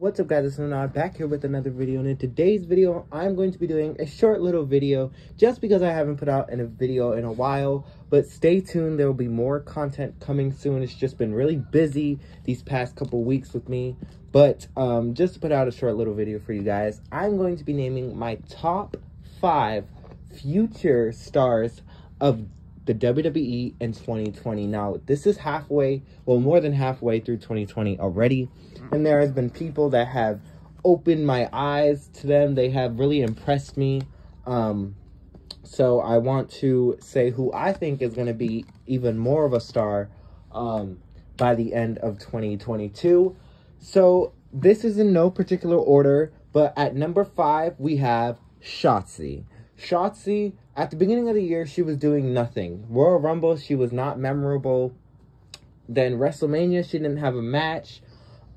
What's up guys, it's Nanad back here with another video and in today's video I'm going to be doing a short little video just because I haven't put out in a video in a while but stay tuned. There will be more content coming soon. It's just been really busy these past couple weeks with me but um, just to put out a short little video for you guys I'm going to be naming my top five future stars of the WWE in 2020. Now, this is halfway, well, more than halfway through 2020 already. And there has been people that have opened my eyes to them. They have really impressed me. Um, so I want to say who I think is going to be even more of a star um, by the end of 2022. So this is in no particular order, but at number five, we have Shotzi. Shotzi, at the beginning of the year, she was doing nothing. Royal Rumble, she was not memorable. Then WrestleMania, she didn't have a match.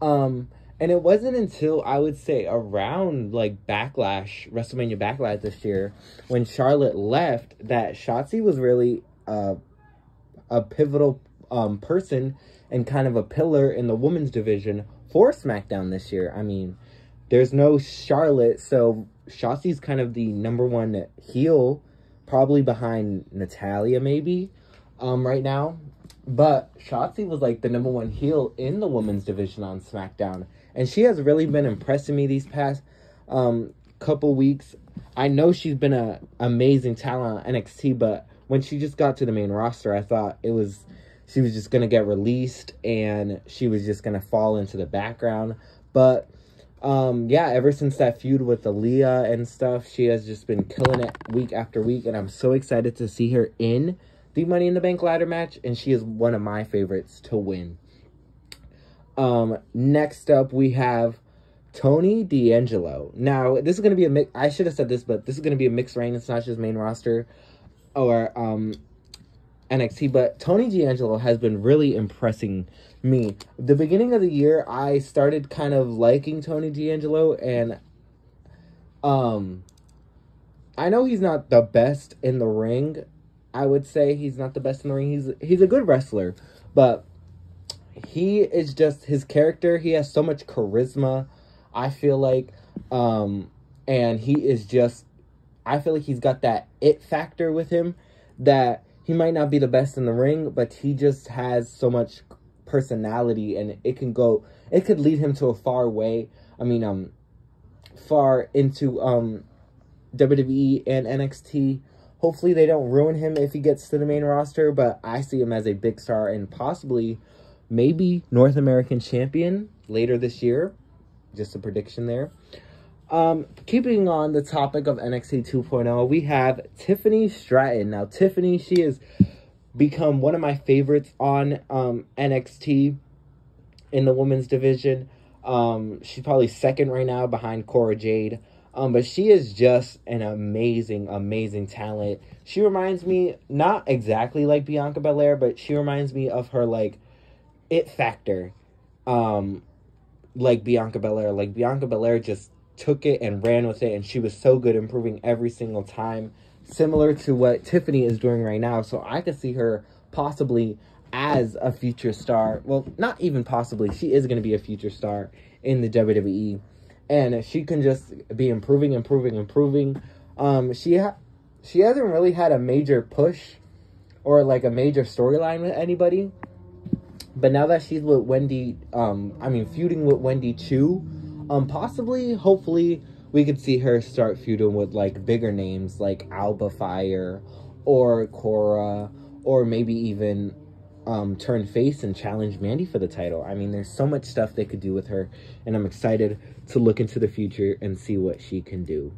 Um, and it wasn't until I would say around like Backlash, WrestleMania Backlash this year, when Charlotte left, that Shotzi was really uh, a pivotal um, person and kind of a pillar in the women's division for SmackDown this year. I mean, there's no Charlotte, so Shotzi's kind of the number one heel, probably behind Natalya maybe, um, right now. But Shotzi was like the number one heel in the women's division on SmackDown. And she has really been impressing me these past um, couple weeks. I know she's been an amazing talent on NXT, but when she just got to the main roster, I thought it was she was just gonna get released and she was just gonna fall into the background. But um, yeah, ever since that feud with Aliyah and stuff, she has just been killing it week after week, and I'm so excited to see her in the Money in the Bank ladder match, and she is one of my favorites to win. Um, next up, we have Tony D'Angelo. Now, this is going to be a mix. I should have said this, but this is going to be a mixed reign. It's not just main roster or um, NXT, but Tony D'Angelo has been really impressing me. The beginning of the year, I started kind of liking Tony D'Angelo, and um, I know he's not the best in the ring. I would say he's not the best in the ring. He's he's a good wrestler, but he is just his character. He has so much charisma. I feel like, um, and he is just. I feel like he's got that it factor with him that he might not be the best in the ring, but he just has so much personality and it can go it could lead him to a far way. I mean um far into um WWE and NXT. Hopefully they don't ruin him if he gets to the main roster, but I see him as a big star and possibly maybe North American champion later this year. Just a prediction there. Um, keeping on the topic of NXT 2.0, we have Tiffany Stratton. Now, Tiffany, she is become one of my favorites on um, NXT in the women's division. Um, she's probably second right now behind Cora Jade. Um, but she is just an amazing, amazing talent. She reminds me not exactly like Bianca Belair, but she reminds me of her like it factor. Um, like Bianca Belair. Like Bianca Belair just took it and ran with it, and she was so good, improving every single time similar to what Tiffany is doing right now. So I could see her possibly as a future star. Well, not even possibly. She is going to be a future star in the WWE. And she can just be improving, improving, improving. Um, she ha- she hasn't really had a major push or like a major storyline with anybody. But now that she's with Wendy, um, I mean, feuding with Wendy Choo, um, possibly, hopefully, we could see her start feuding with like bigger names like Alba Fyre or Cora or maybe even um, turn face and challenge Mandy for the title. I mean, there's so much stuff they could do with her, and I'm excited to look into the future and see what she can do.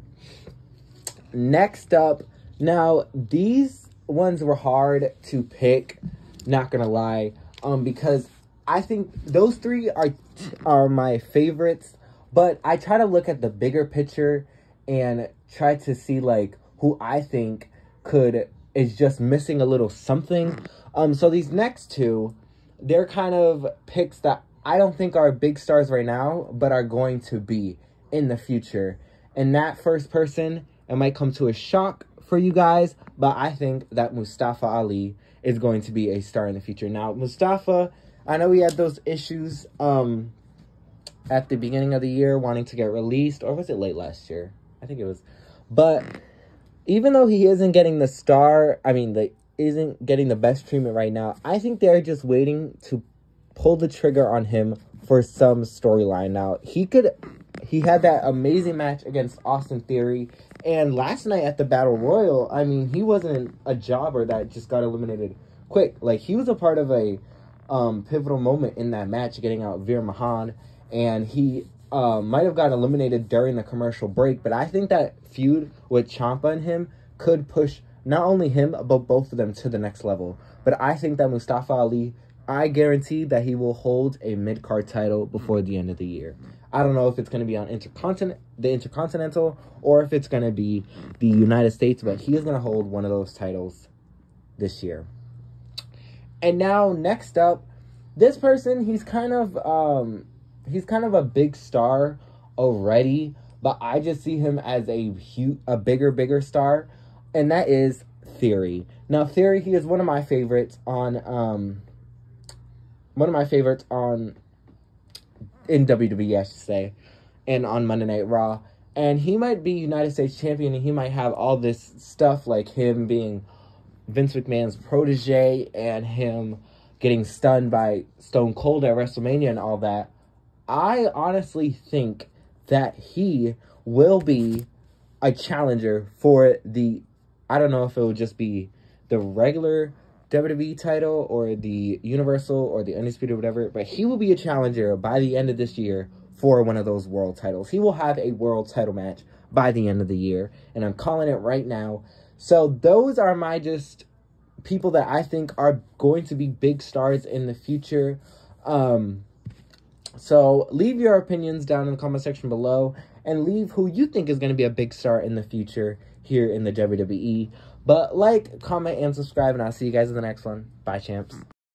Next up, now these ones were hard to pick, not gonna lie, um, because I think those three are are my favorites but I try to look at the bigger picture and try to see like who I think could is just missing a little something. Um so these next two, they're kind of picks that I don't think are big stars right now, but are going to be in the future. And that first person, it might come to a shock for you guys, but I think that Mustafa Ali is going to be a star in the future. Now, Mustafa, I know he had those issues um at the beginning of the year wanting to get released, or was it late last year? I think it was. But even though he isn't getting the star, I mean, the isn't getting the best treatment right now. I think they're just waiting to pull the trigger on him for some storyline. Now, he could he had that amazing match against Austin Theory and last night at the Battle Royal, I mean, he wasn't a jobber that just got eliminated quick. Like he was a part of a um, pivotal moment in that match, getting out Veer Mahaan, and he uh, might have got eliminated during the commercial break. But I think that feud with Ciampa and him could push not only him but both of them to the next level. But I think that Mustafa Ali, I guarantee that he will hold a mid card title before the end of the year. I don't know if it's going to be on intercontinent, the Intercontinental, or if it's going to be the United States, but he is going to hold one of those titles this year. And now, next up, this person, he's kind of, um, he's kind of a big star already, but I just see him as a huge, a bigger, bigger star, and that is Theory. Now, Theory, he is one of my favorites on, um, one of my favorites on in WWE, I should say, and on Monday Night Raw. And he might be United States champion, and he might have all this stuff like him being Vince McMahon's protege and him getting stunned by Stone Cold at WrestleMania and all that. I honestly think that he will be a challenger for the. I don't know if it will just be the regular WWE title or the Universal or the Undisputed, whatever, but he will be a challenger by the end of this year for one of those world titles. He will have a world title match by the end of the year, and I'm calling it right now. So those are my just people that I think are going to be big stars in the future. Um, so leave your opinions down in the comment section below and leave who you think is going to be a big star in the future here in the WWE. But like, comment, and subscribe, and I'll see you guys in the next one. Bye, champs.